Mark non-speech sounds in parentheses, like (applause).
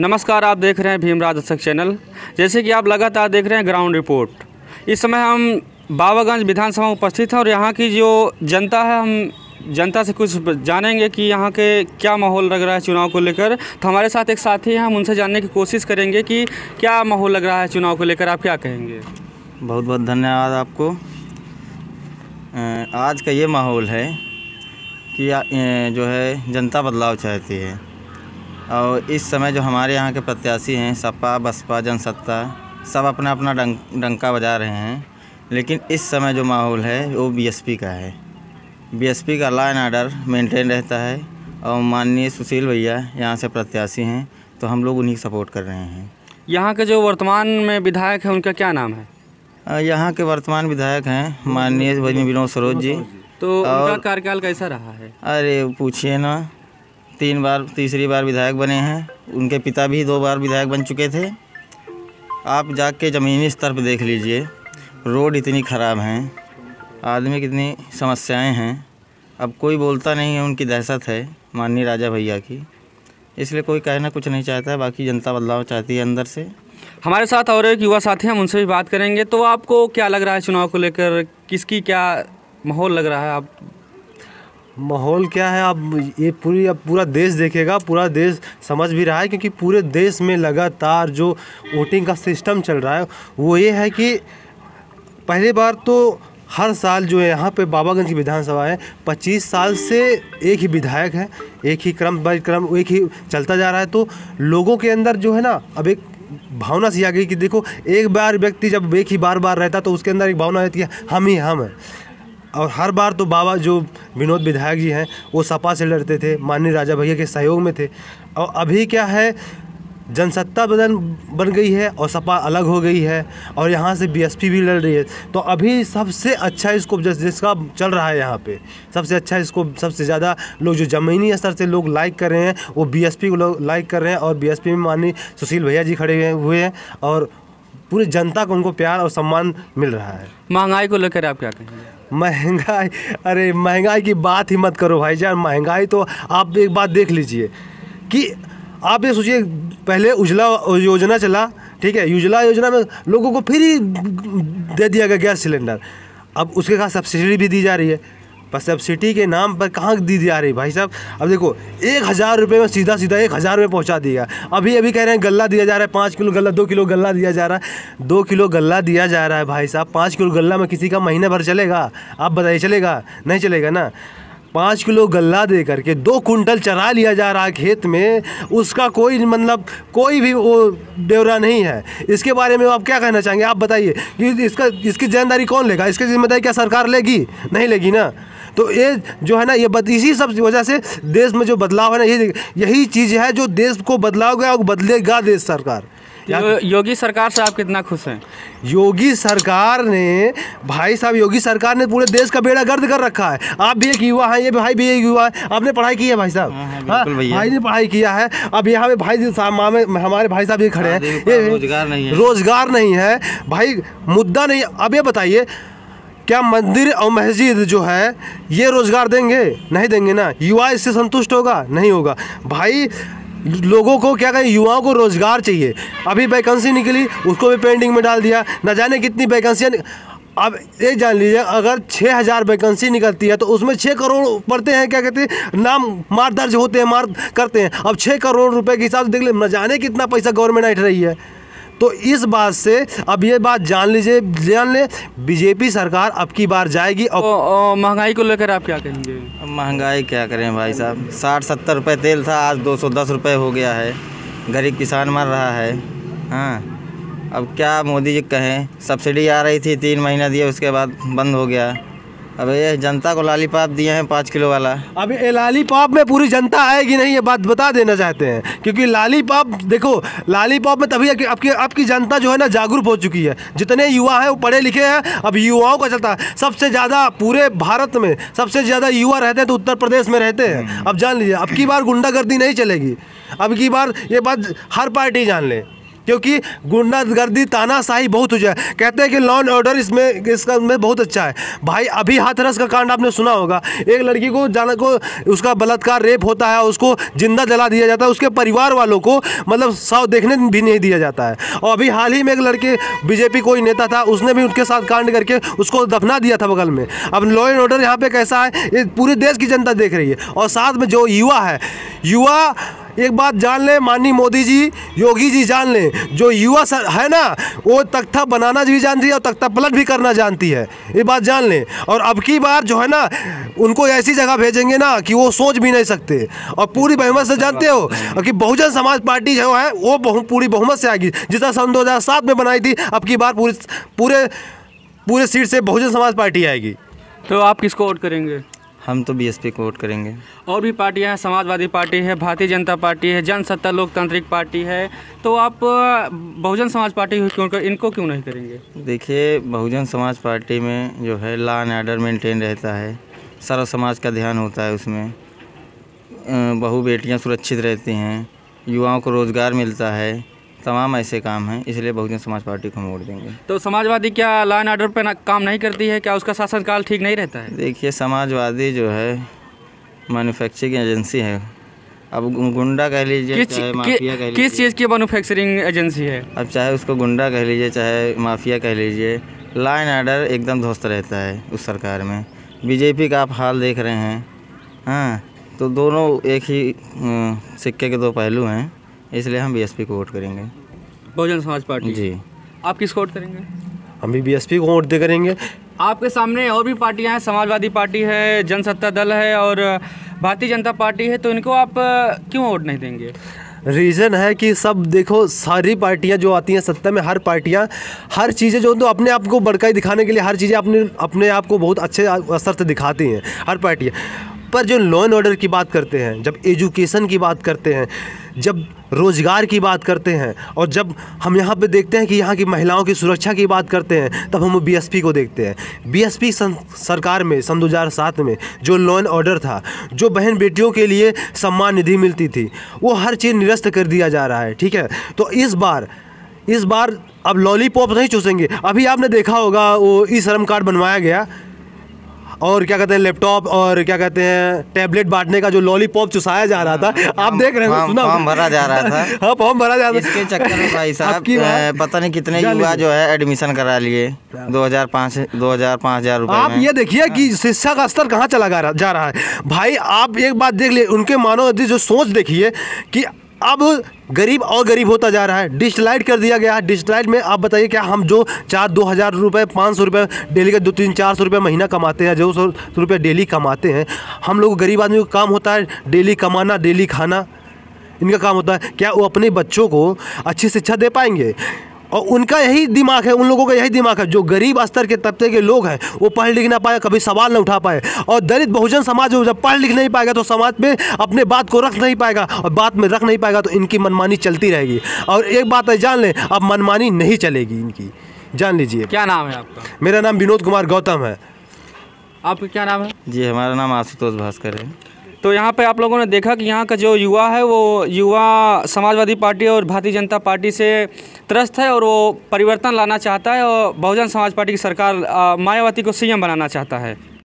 नमस्कार, आप देख रहे हैं भीमराज दर्शक चैनल। जैसे कि आप लगातार देख रहे हैं ग्राउंड रिपोर्ट। इस समय हम बाबागंज विधानसभा उपस्थित हैं और यहाँ की जो जनता है, हम जनता से कुछ जानेंगे कि यहाँ के क्या माहौल लग रहा है चुनाव को लेकर। तो हमारे साथ एक साथी हैं, हम उनसे जानने की कोशिश करेंगे कि क्या माहौल लग रहा है चुनाव को लेकर। आप क्या कहेंगे? बहुत बहुत धन्यवाद आपको। आज का ये माहौल है कि जो है, जनता बदलाव चाहती है। और इस समय जो हमारे यहाँ के प्रत्याशी हैं सपा बसपा जनसत्ता सब अपना अपना डंक डंका बजा रहे हैं। लेकिन इस समय जो माहौल है वो बीएसपी का है। बीएसपी का लॉ एंड ऑर्डर मेंटेन रहता है और माननीय सुशील भैया यहाँ से प्रत्याशी हैं तो हम लोग उन्हीं सपोर्ट कर रहे हैं। यहाँ के जो वर्तमान में विधायक हैं उनका क्या नाम है? यहाँ के वर्तमान विधायक हैं माननीय विनोद सरोज जी। तो उनका कार्यकाल कैसा रहा है? अरे पूछिए ना। तीन बार, तीसरी बार विधायक बने हैं। उनके पिता भी दो बार विधायक बन चुके थे। आप जाके ज़मीनी स्तर पर देख लीजिए। रोड इतनी ख़राब हैं। आदमी कितनी समस्याएँ हैं। अब कोई बोलता नहीं है, उनकी दहशत है, माननीय राजा भैया की। इसलिए कोई कहना कुछ नहीं चाहता है बाकी जनता बदलाव चाहती है अंदर से। हमारे साथ और एक युवा साथी हैं उनसे भी बात करेंगे। तो आपको क्या लग रहा है चुनाव को लेकर? किसकी क्या माहौल लग रहा है? आप माहौल क्या है? अब ये पूरी अब पूरा देश देखेगा, पूरा देश समझ भी रहा है, क्योंकि पूरे देश में लगातार जो वोटिंग का सिस्टम चल रहा है, वो ये है कि पहली बार तो हर साल जो है, यहाँ पे बाबागंज की विधानसभा है 25 साल से एक ही विधायक है, एक ही क्रम बाई क्रम एक ही चलता जा रहा है तो लोगों के अंदर जो है ना, अब एक भावना सी आ गई कि देखो, एक बार व्यक्ति जब एक ही बार बार रहता तो उसके अंदर एक भावना रहती है, हम ही हम हैं। और हर बार तो बाबा जो विनोद विधायक जी हैं, वो सपा से लड़ते थे, माननीय राजा भैया के सहयोग में थे। और अभी क्या है, जनसत्ता बदल बन गई है और सपा अलग हो गई है और यहाँ से बीएसपी भी लड़ रही है। तो अभी सबसे अच्छा इसको जिस, जिसका चल रहा है यहाँ पे, सबसे अच्छा इसको सबसे ज़्यादा लोग जो ज़मीनी स्तर से लोग लाइक कर रहे हैं, वो बीएसपी को लोग लाइक कर रहे हैं और बीएसपी में माननीय सुशील भैया जी खड़े हुए हैं और पूरी जनता को उनको प्यार और सम्मान मिल रहा है। महँगाई को लेकर आप क्या कहेंगे? महँगाई अरे महँगाई की बात ही मत करो भाई भाईजान महँगाई तो आप एक बात देख लीजिए कि आप ये सोचिए पहले उजला योजना चला ठीक है उजला योजना में लोगों को फ्री दे दिया गया गैस सिलेंडर। अब उसके साथ सब्सिडी भी दी जा रही है। पर सब्सिडी के नाम पर कहाँ दी जा रही भाई साहब, अब देखो, एक हज़ार रुपये में सीधा सीधा एक हज़ार में पहुँचा दिया। अभी अभी कह रहे हैं गल्ला दिया जा रहा है, पाँच किलो गल्ला, दो किलो गल्ला दिया जा रहा है। दो किलो गल्ला दिया जा रहा है, भाई साहब, पाँच किलो गल्ला में किसी का महीने भर चलेगा? आप बताइए, चलेगा? नहीं चलेगा ना? पाँच किलो गल्ला दे करके दो कुंटल चरा लिया जा रहा है खेत में, उसका कोई मतलब कोई भी वो ब्यौरा नहीं है। इसके बारे में आप क्या कहना चाहेंगे? आप बताइए, कि इसका, इसकी ज़िम्मेदारी कौन लेगा? इसकी ज़िम्मेदारी क्या सरकार लेगी? नहीं लेगी ना? तो ये जो है ना ये बद इसी सब वजह से देश में जो बदलाव है ना ये यही चीज़ है जो देश को बदलाव गया और बदलेगा देश सरकार। यो- योगी सरकार से आप कितना खुश हैं? योगी सरकार ने भाई साहब योगी सरकार ने पूरे देश का बेड़ा गर्द कर रखा है। आप भी एक युवा हैं ये भाई भी एक युवा है। आपने पढ़ाई की है भाई साहब? हाँ, हाँ, हाँ, बिल्कुल भैया। भाई ने पढ़ाई किया है। अब यहाँ पे भाई जी साहब मामे हमारे भाई साहब ये खड़े हैं ये रोज़गार नहीं है। रोज़गार नहीं है। भाई मुद्दा नहीं अब ये बताइए क्या मंदिर और मस्जिद जो है, ये रोज़गार देंगे? नहीं देंगे ना। युवा इससे संतुष्ट होगा? नहीं होगा। भाई, लोगों को क्या कहें, युवाओं को रोज़गार चाहिए। अभी वैकेंसी निकली, उसको भी पेंडिंग में डाल दिया। न जाने कितनी वैकेंसियाँ अब ये जान लीजिए, अगर छः हज़ार वैकेंसी निकलती है तो उसमें छः करोड़ पड़ते हैं, क्या कहते हैं? नाम मार दर्ज होते हैं, मार करते हैं। अब छः करोड़ रुपए के हिसाब से देख ले, न जाने कितना पैसा गवर्नमेंट ऐंठ रही है। तो इस बात से अब ये बात जान लीजिए जान ले बीजेपी सरकार अब की बार जाएगी और महँगाई को लेकर आप क्या कहेंगे? अब महँगाई क्या करें भाई साहब? साठ सत्तर रुपये तेल था आज दो सौ दस रुपये हो गया है। गरीब किसान मर रहा है। हाँ अब क्या मोदी जी कहें? सब्सिडी आ रही थी तीन महीना दिए उसके बाद बंद हो गया। अब, ये जनता को लालीपाप दिए हैं पाँच किलो वाला। अब, ये लालीपॉप में पूरी जनता आएगी नहीं, ये बात बता देना चाहते हैं। क्योंकि लालीपॉप, देखो, लालीपॉप में तभी आपकी आपकी जनता जो है ना, जागरूक हो चुकी है। जितने युवा हैं, वो पढ़े लिखे हैं, अब युवाओं का चलता। है सबसे ज़्यादा पूरे भारत में, सबसे ज़्यादा युवा रहते हैं तो उत्तर प्रदेश में रहते हैं। अब जान लीजिए, अब की बार गुंडागर्दी नहीं चलेगी। अब की बार ये बात हर पार्टी जान ले। क्योंकि गुंडागर्दी तानाशाही बहुत हो। जाए कहते हैं कि लॉ एंड ऑर्डर इसमें, इसका में बहुत अच्छा है। भाई, अभी हाथरस का कांड आपने सुना होगा। एक लड़की को जाना, को उसका बलात्कार, रेप होता है, उसको ज़िंदा जला दिया जाता है, उसके परिवार वालों को मतलब साव देखने भी नहीं दिया जाता है। और अभी हाल ही में एक लड़के, बीजेपी कोई नेता था, उसने भी उनके साथ कांड करके उसको दफना दिया था बगल में। अब लॉ एंड ऑर्डर यहाँ पे कैसा है? ये पूरे देश की जनता देख रही है। और साथ में जो युवा है, युवा एक बात जान लें, माननीय मोदी जी, योगी जी जान लें, जो युवा है ना, वो तख्ता बनाना भी जानती है और तख्ता पलट भी करना जानती है। ये बात जान लें। और अब की बार जो है ना, उनको ऐसी जगह भेजेंगे ना कि वो सोच भी नहीं सकते। और पूरी बहुमत से जानते हो कि बहुजन समाज पार्टी जो है, वो बहु, पूरी बहुमत से आएगी। जिस तरह सन दो हज़ार सात में बनाई थी, अब की बार पूरी, पूरे पूरे सीट से बहुजन समाज पार्टी आएगी। तो आप किसको वोट करेंगे? हम तो बीएसपी को वोट करेंगे। और भी पार्टियाँ हैं समाजवादी पार्टी है भारतीय जनता पार्टी है जनसत्ता लोकतांत्रिक पार्टी है तो आप बहुजन समाज पार्टी क्यों कर इनको क्यों नहीं करेंगे? देखिए बहुजन समाज पार्टी में जो है लॉ एंड ऑर्डर मेंटेन रहता है सर्व समाज का ध्यान होता है उसमें। बहू बेटियाँ सुरक्षित रहती हैं युवाओं को रोज़गार मिलता है तमाम ऐसे काम हैं इसलिए बहुजन समाज पार्टी को हम वोट देंगे। तो समाजवादी क्या लॉ एंड ऑर्डर पर काम नहीं करती है? क्या उसका शासनकाल ठीक नहीं रहता है? देखिए समाजवादी जो है मैन्युफैक्चरिंग एजेंसी है। अब गुंडा कह लीजिए किस चाहे कि, माफिया कह किस चीज़ की मैन्युफैक्चरिंग एजेंसी है? अब चाहे उसको गुंडा कह लीजिए चाहे माफिया कह लीजिए लॉ एंड ऑर्डर एकदम ध्वस्त रहता है उस सरकार में। बीजेपी का आप हाल देख रहे हैं हाँ तो दोनों एक ही सिक्के के दो पहलू हैं। इसलिए हम बीएसपी को वोट करेंगे। बहुजन समाज पार्टी? जी। आप किसको वोट करेंगे? हम भी बीएसपी को वोट दे करेंगे। आपके सामने और भी पार्टियाँ हैं समाजवादी पार्टी है जनसत्ता दल है और भारतीय जनता पार्टी है तो इनको आप क्यों वोट नहीं देंगे? रीज़न है कि सब देखो सारी पार्टियाँ जो आती हैं सत्ता में हर पार्टियाँ हर चीज़ें जो तो अपने आप को बड़काई दिखाने के लिए हर चीज़ें अपने अपने आप को बहुत अच्छे असर से दिखाती हैं हर पार्टियाँ पर जो लॉ एंड ऑर्डर की बात करते हैं, जब एजुकेशन की बात करते हैं, जब रोज़गार की बात करते हैं, और जब हम यहाँ पे देखते हैं कि यहाँ की महिलाओं की सुरक्षा की बात करते हैं, तब हम बीएसपी को देखते हैं। बीएसपी सरकार में, सन 2007 में, जो लॉ एंड ऑर्डर था, जो बहन बेटियों के लिए सम्मान निधि मिलती थी, वो हर चीज़ निरस्त कर दिया जा रहा है, ठीक है? तो इस बार इस बार अब लॉलीपॉप नहीं चूसेंगे। अभी आपने देखा होगा, वो ई श्रम कार्ड बनवाया गया और क्या कहते हैं लैपटॉप और क्या कहते हैं टैबलेट बांटने का जो लॉलीपॉप चुसाया जा रहा था आप देख रहे हैं फॉर्म- भरा जा रहा था। (laughs) हाँ फॉर्म भरा जा रहा था। इसके चक्कर में भाई साहब पता नहीं कितने युवा जो है एडमिशन करा लिए। दो हज़ार पाँच दो हज़ार पाँच हज़ार रुपये आप ये देखिए कि शिक्षा का स्तर कहाँ चला जा रहा है। भाई आप एक बात देख लिए उनके मानव जो सोच देखिए कि अब गरीब और गरीब होता जा रहा है। डिजिटलाइट कर दिया गया है। डिजिटलाइट में आप बताइए, क्या हम जो चार दो हज़ार रुपये पाँच सौ रुपये डेली का, दो तीन चार सौ रुपये महीना कमाते हैं दो सौ रुपये डेली कमाते हैं, हम लोग गरीब आदमी का काम होता है डेली कमाना, डेली खाना, इनका काम होता है। क्या वो अपने बच्चों को अच्छी शिक्षा दे पाएँगे? और उनका यही दिमाग है उन लोगों का यही दिमाग है जो गरीब स्तर के तबके के लोग हैं वो पढ़ लिख ना पाए कभी सवाल ना उठा पाए। और दलित बहुजन समाज जो जब पढ़ लिख नहीं पाएगा तो समाज में अपने बात को रख नहीं पाएगा और बात में रख नहीं पाएगा तो इनकी मनमानी चलती रहेगी। और एक बात है जान लें अब मनमानी नहीं चलेगी इनकी। जान लीजिए। क्या नाम है आपका? मेरा नाम विनोद कुमार गौतम है। आपका क्या नाम है? जी हमारा नाम आशुतोष भास्कर है। तो यहाँ पे आप लोगों ने देखा कि यहाँ का जो युवा है, वो युवा समाजवादी पार्टी और भारतीय जनता पार्टी से त्रस्त है और वो परिवर्तन लाना चाहता है और बहुजन समाज पार्टी की सरकार मायावती को सीएम बनाना चाहता है।